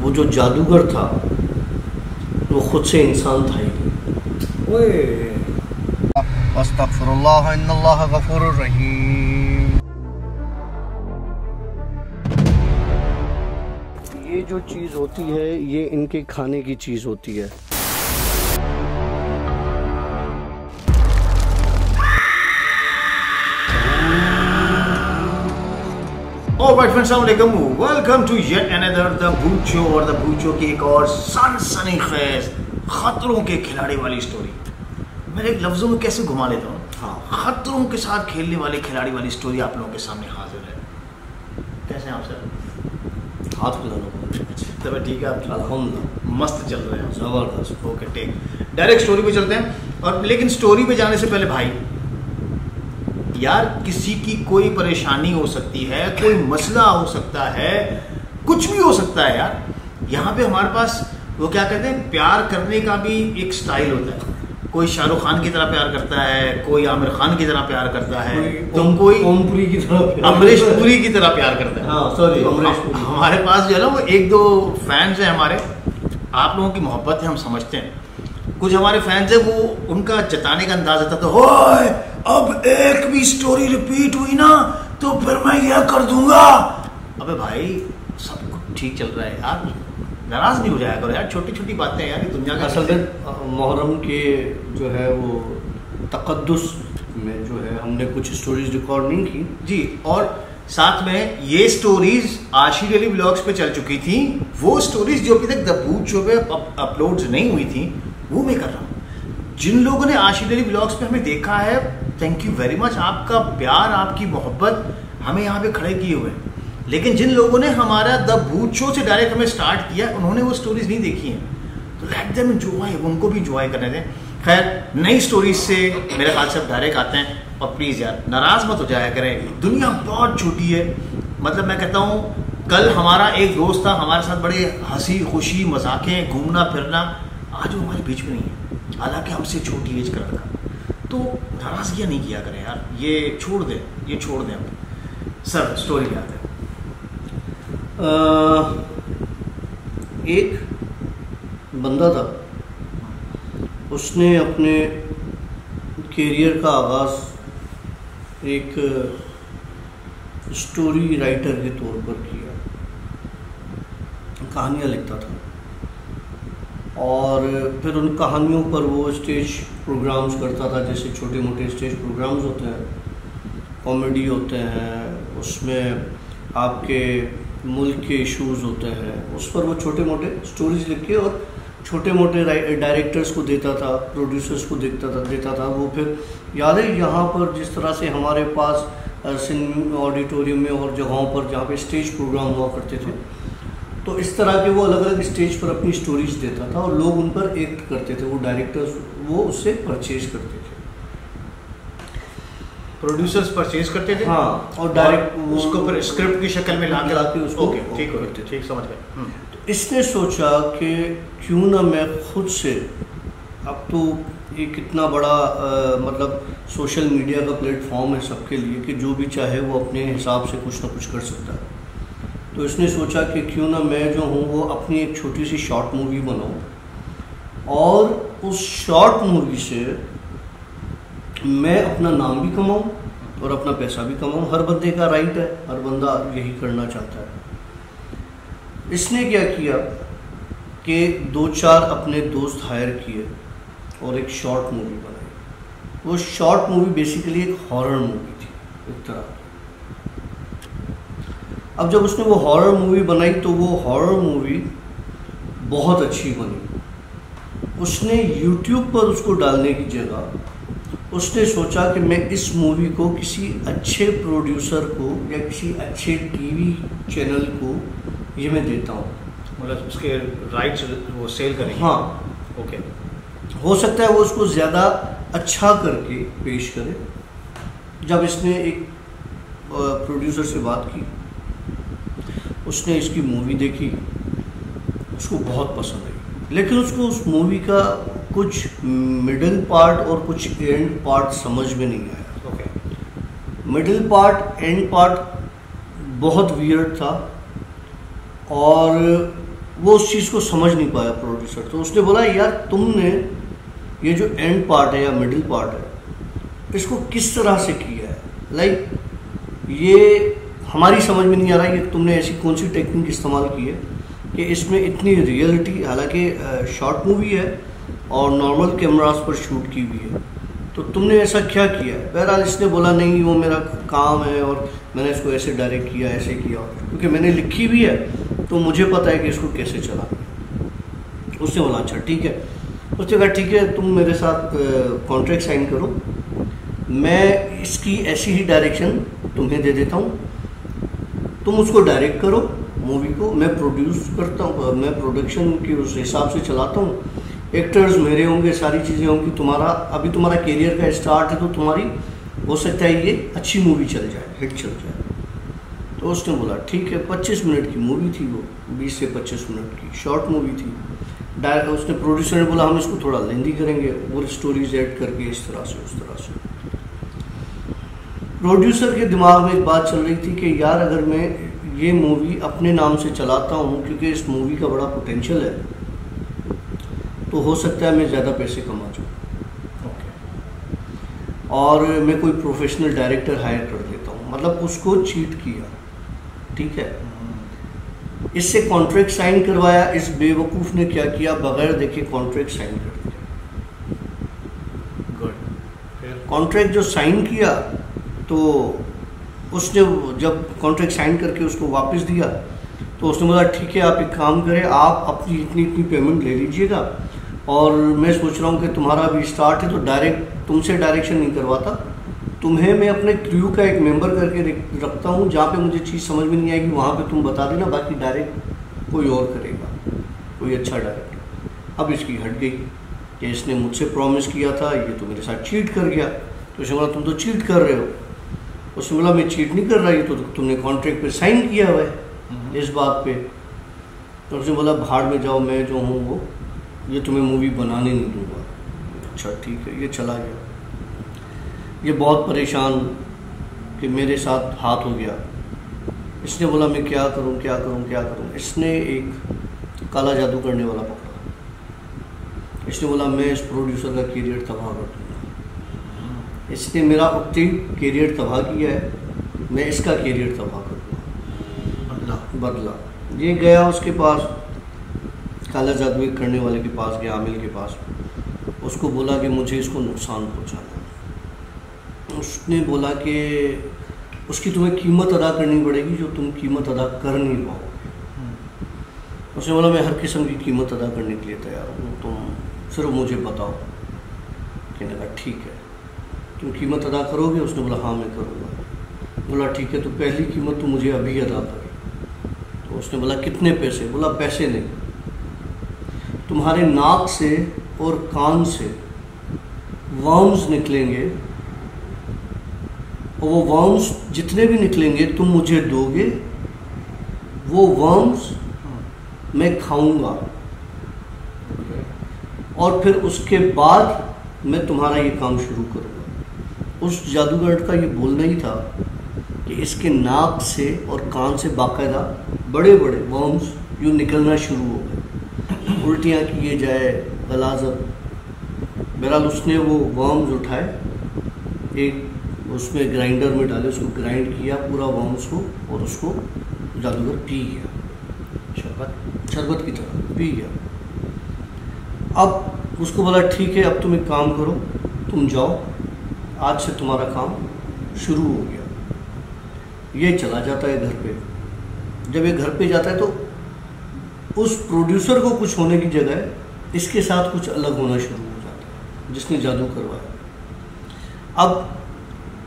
वो जो जादूगर था वो खुद से इंसान था ही नहीं। ओए। अस्तगफिरुल्लाह इन्नल्लाह गफूरुर रहीम। ये जो चीज़ होती है ये इनके खाने की चीज़ होती है। Alright friends, assalamualaikum. Welcome to yet another The Boocho और The Boocho की एक और सनसनी खेज खतरों के खिलाड़ी वाली स्टोरी मैं एक लफ्जों में कैसे घुमा लेता हूँ? हाँ। खतरों के साथ खेलने वाले खिलाड़ी वाली स्टोरी आप लोगों के सामने हाजिर है। कैसे हैं आप सर हाथ मिलाना तब ठीक है आप अल्हम्दुलिल्लाह। मस्त चल रहे हैं। ज़बरदस्त। ओके टेक डायरेक्ट स्टोरी पे चलते हैं। और लेकिन स्टोरी पे जाने से पहले भाई यार किसी की कोई परेशानी हो सकती है कोई मसला हो सकता है कुछ भी हो सकता है यार। यहाँ पे हमारे पास वो क्या कहते हैं प्यार करने का भी एक स्टाइल होता है। कोई शाहरुख खान की तरह प्यार करता है कोई आमिर खान की तरह प्यार करता है तो कोई ओमपुरी की तरह अमरीश पुरी की तरह प्यार करता है। हाँ सॉरी तो अमरीश पुरी। हमारे पास जो है ना वो एक दो फैंस हैं हमारे। आप लोगों की मोहब्बत है हम समझते हैं। कुछ हमारे फैंस हैं वो उनका जताने का अंदाज होता था अब एक भी स्टोरी रिपीट हुई ना तो फिर मैं यह कर दूँगा। अबे भाई सब कुछ ठीक चल रहा है यार। नाराज़ नहीं हो जाया करो यार छोटी छोटी बातें यार ये दुनिया का असल में मुहर्रम के जो है वो तकद्दुस में जो है हमने कुछ स्टोरीज रिकॉर्ड नहीं की। जी और साथ में ये स्टोरीज आशी डेली ब्लॉग्स पे चल चुकी थी। वो स्टोरीज जो अभी तक द बूथ शो पे अपलोड नहीं हुई थी वो मैं कर रहा हूँ। जिन लोगों ने आशी डेली ब्लॉग्स पे हमें देखा है थैंक यू वेरी मच आपका प्यार, आपकी मोहब्बत हमें यहाँ पे खड़े किए हुए हैं। लेकिन जिन लोगों ने हमारा द बूथ शो से डायरेक्ट हमें स्टार्ट किया, उन्होंने वो स्टोरीज नहीं देखी हैं। तो लेट देम एंजॉय उनको भी इंजॉय करने दें। खैर, नई स्टोरीज से मेरे ख्याल से अब डायरेक्ट आते हैं। और प्लीज़ यार, नाराज़ मत हो जाया करें। दुनिया बहुत छोटी है। मतलब मैं कहता हूँ, कल हमारा एक दोस्त था, हमारे साथ बड़े हँसी, खुशी, मजाकें, घूमना, फिरना, आज वो हमारे बीच में नहीं है। हालाँकि हमसे छोटी एज का लड़का तो नाराजगियाँ नहीं किया करें यार। ये छोड़ दें, ये छोड़ दें अब। सर स्टोरी आते हैं। एक बंदा था। उसने अपने कैरियर का आगाज़ एक स्टोरी राइटर के तौर पर किया। कहानियाँ लिखता था। और फिर उन कहानियों पर वो स्टेज प्रोग्राम्स करता था, जैसे छोटे मोटे स्टेज प्रोग्राम्स होते हैं कॉमेडी होते हैं, उसमें आपके मुल्क के इश्यूज़ होते हैं, उस पर वो छोटे मोटे स्टोरीज लिख के और छोटे मोटे डायरेक्टर्स को देता था प्रोड्यूसर्स को देखता था, देता था वो फिर, याद है यहाँ पर जिस तरह से हमारे पास सिनेमा ऑडिटोरियम में और जगहों पर जहाँ पे स्टेज प्रोग्राम हुआ करते थे तो इस तरह के वो अलग अलग स्टेज पर अपनी स्टोरीज देता था और लोग उन पर एक्ट करते थे वो डायरेक्टर्स वो उससे परचेज करते थे। प्रोड्यूसर्स परचेज करते थे? हाँ और डायरेक्ट उसको फिर स्क्रिप्ट की शक्ल में ला ला के उसको- ओके ठीक हो ठीक समझ गए हम्म। तो इसने सोचा कि क्यों ना मैं खुद से अब तो ये कितना बड़ा अ, मतलब सोशल मीडिया का प्लेटफॉर्म है सबके लिए कि जो भी चाहे वो अपने हिसाब से कुछ ना कुछ कर सकता है। तो इसने सोचा कि क्यों ना मैं जो हूँ वो अपनी एक छोटी सी शॉर्ट मूवी बनाऊँ। और उस शॉर्ट मूवी से मैं अपना नाम भी कमाऊँ और अपना पैसा भी कमाऊँ। हर बंदे का राइट है, हर बंदा यही करना चाहता है। इसने क्या किया कि दो चार अपने दोस्त हायर किए और एक शॉर्ट मूवी बनाई। वो शॉर्ट मूवी बेसिकली एक हॉरर मूवी थी, एक तरह। अब जब उसने वो हॉरर मूवी बनाई तो वो हॉरर मूवी बहुत अच्छी बनी। उसने यूट्यूब पर उसको डालने की जगह उसने सोचा कि मैं इस मूवी को किसी अच्छे प्रोड्यूसर को या किसी अच्छे टीवी चैनल को ये मैं देता हूँ। मतलब उसके राइट्स वो सेल करेंगे? हाँ। ओके हो सकता है वो उसको ज़्यादा अच्छा करके पेश करे। जब इसने एक प्रोड्यूसर से बात की। उसने इसकी मूवी देखी। उसको बहुत पसंद आई। लेकिन उसको उस मूवी का कुछ मिडिल पार्ट और कुछ एंड पार्ट समझ में नहीं आया। Okay middle part and part बहुत वियर्ड था और वो उस चीज़ को समझ नहीं पाया प्रोड्यूसर तो उसने बोला यार तुमने ये जो एंड पार्ट है या मिडिल पार्ट है इसको किस तरह से किया है? लाइक like, ये हमारी समझ में नहीं आ रहा कि तुमने ऐसी कौन सी टेक्निक इस्तेमाल की है, कि इसमें इतनी रियलिटी हालाँकि शॉर्ट मूवी है और नॉर्मल कैमरास पर शूट की हुई है। तो तुमने ऐसा क्या किया? है बहरहाल इसने बोला, नहीं, वो मेरा काम है और मैंने इसको ऐसे डायरेक्ट किया, ऐसे किया। क्योंकि मैंने लिखी भी है तो मुझे पता है कि इसको कैसे चला उसने बोला अच्छा ठीक है। उसने कहा, ठीक है, तुम मेरे साथ कॉन्ट्रैक्ट साइन करो। मैं इसकी ऐसी ही डायरेक्शन तुम्हें दे देता हूँ तुम उसको डायरेक्ट करो मूवी को। मैं प्रोड्यूस करता हूँ मैं प्रोडक्शन के उस हिसाब से चलाता हूँ। एक्टर्स मेरे होंगे, सारी चीज़ें होंगी। तुम्हारा, अभी तुम्हारा करियर का स्टार्ट है तो तुम्हारी, हो सकता है ये अच्छी मूवी चल जाए हिट चल जाए। तो उसने बोला, ठीक है 25 मिनट की मूवी थी वो 20 से 25 मिनट की शॉर्ट मूवी थी। डायरेक्ट उसने प्रोड्यूसर ने बोला, हम इसको थोड़ा लेंदी करेंगे वो स्टोरीज ऐड करके इस तरह से, उस तरह से। प्रोड्यूसर के दिमाग में एक बात चल रही थी कि यार अगर मैं ये मूवी अपने नाम से चलाता हूँ क्योंकि इस मूवी का बड़ा पोटेंशियल है तो हो सकता है मैं ज़्यादा पैसे कमा जाऊँ। और मैं कोई प्रोफेशनल डायरेक्टर हायर कर देता हूँ। मतलब उसको चीट किया। ठीक है? इससे कॉन्ट्रैक्ट साइन करवाया इस बेवकूफ़ ने क्या किया? बगैर देखे कॉन्ट्रैक्ट साइन कर दिया। गुड कॉन्ट्रैक्ट जो साइन किया तो उसने जब कॉन्ट्रैक्ट साइन करके उसको वापस दिया तो उसने बोला, ठीक है, आप एक काम करें, आप अपनी इतनी इतनी पेमेंट ले लीजिएगा। और मैं सोच रहा हूँ कि तुम्हारा अभी स्टार्ट है तो डायरेक्ट तुमसे डायरेक्शन नहीं करवाता। तुम्हें मैं अपने क्रू का एक मेंबर करके रखता हूँ, जहाँ पे मुझे चीज़ समझ में नहीं आएगी, वहाँ पे तुम बता देना, बाकी डायरेक्ट कोई और करेगा, कोई अच्छा डायरेक्टर अब इसकी हट गई। कि इसने मुझसे प्रॉमिस किया था, ये तो मेरे साथ चीट कर गया। तो उसने बोला, तुम तो चीट कर रहे हो। उसने बोला मैं चीट नहीं कर रहा ये तो तुमने कॉन्ट्रैक्ट पे साइन किया हुआ है हम्म। इस बात पे। तो उसने बोला भाड़ में जाओ मैं जो हूँ वो ये तुम्हें मूवी बनाने नहीं दूँगा। अच्छा ठीक है ये चला गया। ये बहुत परेशान कि मेरे साथ हाथ हो गया। इसने बोला मैं क्या करूँ क्या करूँ क्या करूँ? इसने एक काला जादू करने वाला पकड़ा। इसने बोला मैं इस प्रोड्यूसर का करियर तबाह कर दूँगा। इसने मेरा उतनी करियर तबाह किया है। मैं इसका करियर तबाह कर दूँगा। बदला। बदला। ये गया उसके पास। काला जादू करने वाले के पास गया आमिल के पास। उसको बोला कि मुझे इसको नुकसान पहुँचाना उसने बोला कि उसकी तुम्हें कीमत अदा करनी पड़ेगी जो तुम कीमत अदा कर नहीं पाओगे। उसने बोला मैं हर किस्म की कीमत अदा करने के लिए तैयार हूँ। तुम सिर्फ़ मुझे बताओ। कहने लगा ठीक है। तुम कीमत अदा करोगे, उसने बोला हाँ मैं करूँगा। बोला, ठीक है तो पहली कीमत तो मुझे अभी अदा कर। तो उसने बोला, कितने पैसे? बोला, पैसे नहीं। तुम्हारे नाक से और कान से वर्म्स निकलेंगे, और वो वर्म्स जितने भी निकलेंगे, तुम मुझे दोगे, वो वर्म्स मैं खाऊँगा। और फिर उसके बाद मैं तुम्हारा ये काम शुरू करूँगा। उस जादूगर का ये बोलना ही था कि इसके नाक से और कान से बाकायदा बड़े बड़े वर्म्स यूँ निकलना शुरू हो गए। उल्टियाँ किए जाए गलाजत बहरहाल उसने वो वर्म्स उठाए एक उसमें ग्राइंडर में डाले उसको ग्राइंड किया पूरा वर्म्स को और उसको जादूगर पी गया। शरबत? शरबत की तरह पी गया। अब उसको बोला ठीक है अब तुम एक काम करो तुम जाओ आज से तुम्हारा काम शुरू हो गया। ये चला जाता है घर पे। जब ये घर पे जाता है तो उस प्रोड्यूसर को कुछ होने की जगह इसके साथ कुछ अलग होना शुरू हो जाता है, जिसने जादू करवाया। अब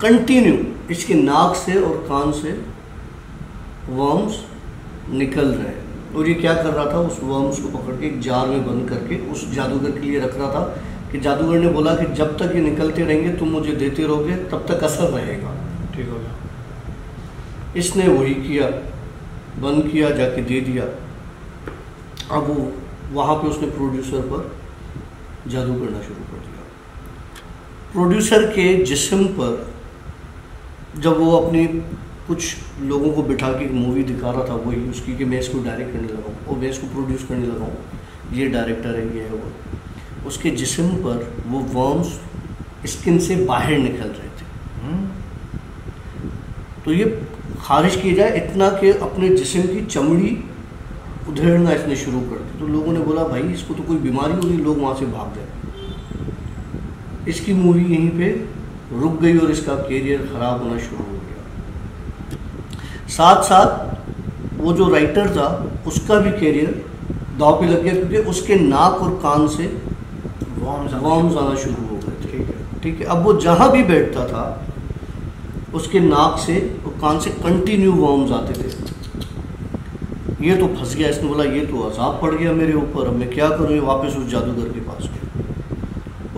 कंटिन्यू इसके नाक से और कान से वर्म्स निकल रहे हैं। और ये क्या कर रहा था? उस वर्म्स को पकड़ के एक जार में बंद करके उस जादूगर के लिए रख रहा था कि जादूगर ने बोला कि जब तक ये निकलते रहेंगे तुम मुझे देते रहोगे तब तक असर रहेगा। ठीक हो गया। इसने वही किया बंद किया जाके दे दिया। अब वो वहाँ पे उसने प्रोड्यूसर पर जादू करना शुरू कर दिया। प्रोड्यूसर के जिस्म पर जब वो अपनी कुछ लोगों को बिठा के मूवी दिखा रहा था वही उसकी कि मैं इसको डायरेक्ट करने लगा हूँ और मैं इसको प्रोड्यूस करने लगा हूँ ये डायरेक्टर है ये है वो। उसके जिस्म पर वो वर्म्स स्किन से बाहर निकल रहे थे। हम्म, तो ये खारिज किया जाए इतना कि अपने जिस्म की चमड़ी उधेड़ना इसने शुरू कर दी। तो लोगों ने बोला भाई इसको तो कोई बीमारी होगी लोग वहाँ से भाग गए इसकी मूवी यहीं पे रुक गई और इसका कैरियर ख़राब होना शुरू हो गया। साथ साथ वो जो राइटर था उसका भी कैरियर दाव पे लग गया क्योंकि उसके नाक और कान से आना वॉर्म्स शुरू हो गए ठीक है। ठीक है अब वो जहाँ भी बैठता था उसके नाक से और कान से कंटिन्यू वॉर्म्स आते थे। ये तो फंस गया इसने बोला ये तो अजाब पड़ गया मेरे ऊपर अब मैं क्या करूँ ये वापस उस जादूगर के पास गया।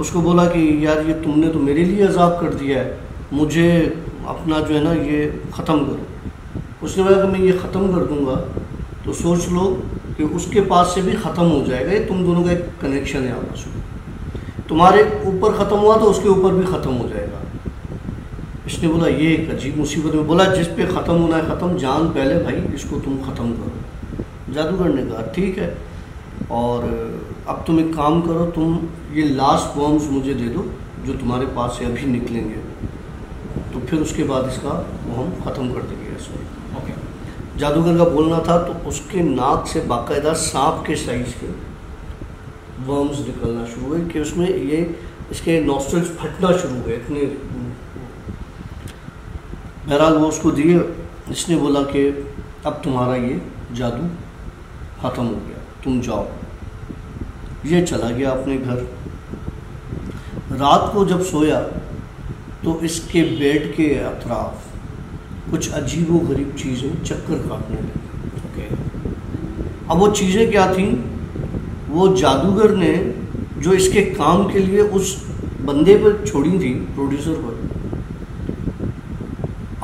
उसको बोला कि यार ये तुमने तो मेरे लिए अजाब कर दिया है मुझे अपना जो है ना ये ख़त्म करो। उसने बोला कि मैं ये ख़त्म कर दूँगा तो सोच लो कि उसके पास से भी ख़त्म हो जाएगा ये तुम दोनों का एक कनेक्शन है आपस में। तुम्हारे ऊपर ख़त्म हुआ तो उसके ऊपर भी ख़त्म हो जाएगा। इसने बोला ये एक अजीब मुसीबत में बोला जिस पे ख़त्म होना है ख़त्म। जान पहले भाई इसको तुम ख़त्म करो। जादूगर ने कहा ठीक है और अब तुम एक काम करो तुम ये लास्ट वॉर्म्स मुझे दे दो जो तुम्हारे पास से अभी निकलेंगे। तो फिर उसके बाद इसका वो हम ख़त्म कर देंगे इसको ओके जादूगर का बोलना था तो उसके नाक से बाकायदा सांप के साइज़ के वर्म्स निकलना शुरू हुए कि उसमें ये, इसके नॉस्ट्रल्स फटना शुरू हुए, इतने। बहरहाल वो उसको दिए, इसने बोला कि, अब तुम्हारा ये जादू ख़त्म हो गया, तुम जाओ। ये चला गया अपने घर। रात को जब सोया तो इसके बेड के अतराफ कुछ अजीब गरीब चीज़ें चक्कर काटने लगी। अब वो चीज़ें क्या थी? वो जादूगर ने जो इसके काम के लिए उस बंदे पर छोड़ी थी प्रोड्यूसर पर।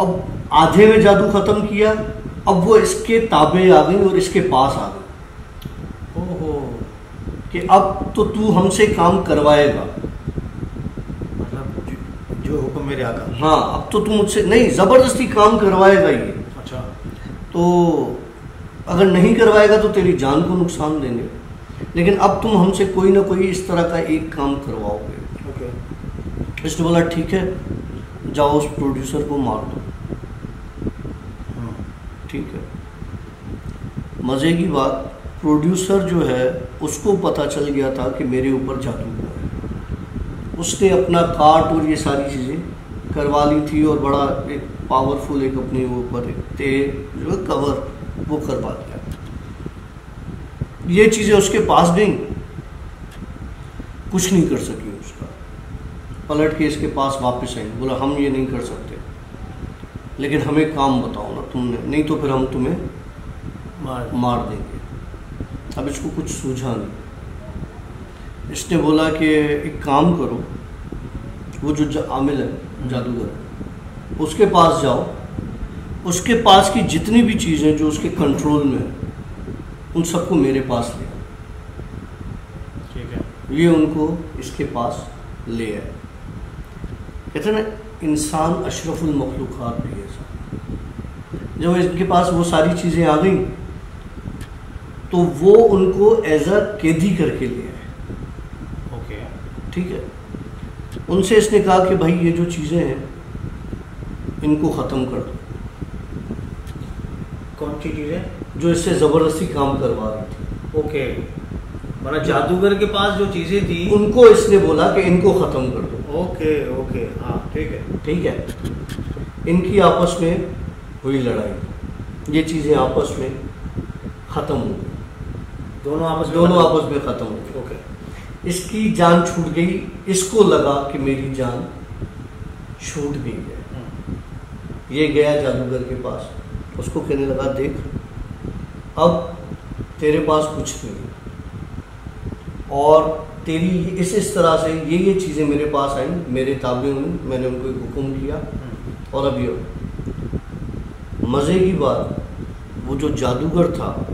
अब आधे में जादू खत्म किया अब वो इसके ताबे आ गई और इसके पास आ गई। ओहो। कि अब तो तू हमसे काम करवाएगा। मतलब जो- हुक्म मेरे आका। हाँ अब तो तू मुझसे नहीं ज़बरदस्ती काम करवाएगा ये। अच्छा। तो अगर नहीं करवाएगा तो तेरी जान को नुकसान देंगे। लेकिन अब तुम हमसे कोई ना कोई इस तरह का एक काम करवाओगे। ओके इसने बोला ठीक है जाओ उस प्रोड्यूसर को मार दो। हाँ। ठीक है। मज़े की बात प्रोड्यूसर जो है उसको पता चल गया था कि मेरे ऊपर जादू हुआ है। उसने अपना काट और ये सारी चीज़ें करवा ली थी और बड़ा एक पावरफुल एक अपने ऊपर एक ते जो कवर वो करवा दिया ये चीज़ें उसके पास गई। कुछ नहीं कर सकी उसका। पलट के इसके पास वापस आई। बोला हम ये नहीं कर सकते। लेकिन हमें काम बताओ ना तुमने। नहीं तो फिर हम तुम्हें मार मार देंगे। अब इसको कुछ सूझा नहीं। इसने बोला कि एक काम करो। वो जो आमिल है जादूगर उसके पास जाओ। उसके पास की जितनी भी चीज़ें जो उसके कंट्रोल में है उन सबको मेरे पास ले। ठीक है। ये उनको इसके पास ले आए। कहते हैं ना इंसान अशरफुल मखलूक़ात भी है साहब। जब इनके पास वो सारी चीज़ें आ गई तो वो उनको एज अ कैदी करके ले आए। ओके। ठीक है? उनसे इसने कहा कि भाई ये जो चीज़ें हैं इनको ख़त्म कर दो। कौन सी चीज़ें? जो इससे ज़बरदस्ती काम करवा रही थी। ओके। मतलब जादूगर के पास जो चीज़ें थी। उनको इसने बोला कि इनको ख़त्म कर दो। Okay okay. हाँ ठीक है। ठीक है? इनकी आपस में हुई लड़ाई। ये चीज़ें आपस में ख़त्म हो गई। दोनों आपस में दोनों आपस में ख़त्म हो गई। ओके। इसकी जान छूट गई। इसको लगा कि मेरी जान छूट गई। है हम्म, ये गया जादूगर के पास। उसको कहने लगा देख अब तेरे पास कुछ नहीं और तेरी इस इस तरह से ये ये चीज़ें मेरे पास आई मेरे ताबे हुई मैंने उनको एक हुक्म किया हम्म, और अब ये मज़े की बात वो जो जादूगर था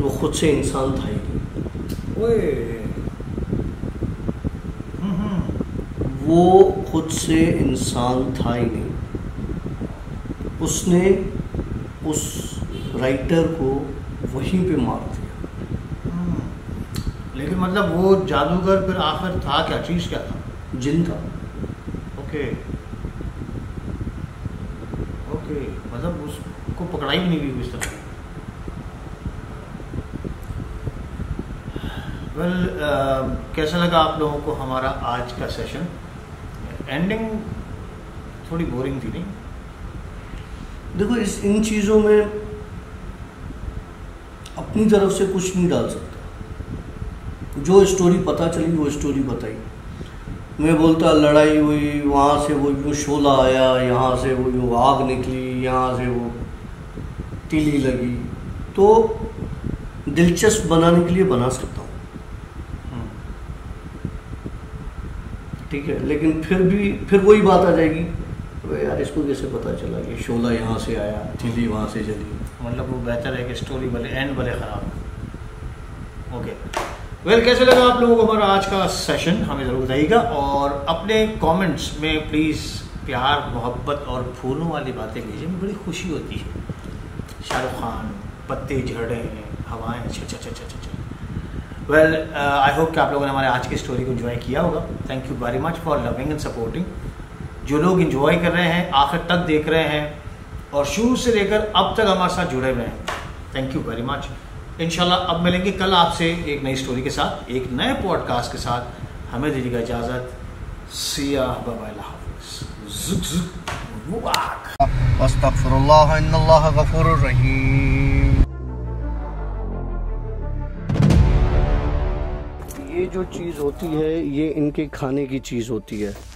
वो खुद से इंसान था ही नहीं। ओए। वो खुद से इंसान था ही नहीं। उसने उस राइटर को वहीं पे मार दिया। हम्म। लेकिन मतलब वो जादूगर फिर आखिर था क्या? चीज़ क्या था? जिन था। ओके। ओके मतलब उसको पकड़ाई भी नहीं हुई इस तरह। वेल well, uh, कैसा लगा आप लोगों को हमारा आज का सेशन एंडिंग थोड़ी बोरिंग थी नहीं? देखो इस इन चीज़ों में अपनी तरफ़ से कुछ नहीं डाल सकता। जो स्टोरी पता चली, वो स्टोरी बताई। मैं बोलता, लड़ाई हुई, वहाँ से वो जो शोला आया, यहाँ से वो जो आग निकली, यहाँ से वो तीली लगी। तो दिलचस्प बनाने के लिए बना सकता हूँ। ठीक है, लेकिन फिर भी, फिर वही बात आ जाएगी। अबे यार, इसको कैसे पता चला कि शोला यहाँ से आया, तीली वहाँ से जली? मतलब वो बेहतर है कि स्टोरी भले एंड भले ख़राब। ओके वेल कैसे लगा आप लोगों को हमारा आज का सेशन हमें ज़रूर बताइएगा और अपने कमेंट्स में प्लीज़ प्यार, मोहब्बत और फूलों वाली बातें कीजिए। मुझे बड़ी खुशी होती है। शाहरुख खान, पत्ते झड़ रहे हैं, हवाएँ अच्छा अच्छा अच्छा अच्छा वेल आई होप कि आप लोगों ने हमारे आज की स्टोरी को इन्जॉय किया होगा। Thank you very much for loving and supporting जो लोग एंजॉय कर रहे हैं, आखिर तक देख रहे हैं और शुरू से लेकर अब तक हमारे साथ जुड़े हुए हैं। थैंक यू वेरी मच इनशाला अब मिलेंगे कल आपसे एक नई स्टोरी के साथ एक नए पॉडकास्ट के साथ। हमें दीजिएगा इजाज़त। सिया रहीम. ये जो चीज़ होती है ये इनके खाने की चीज़ होती है।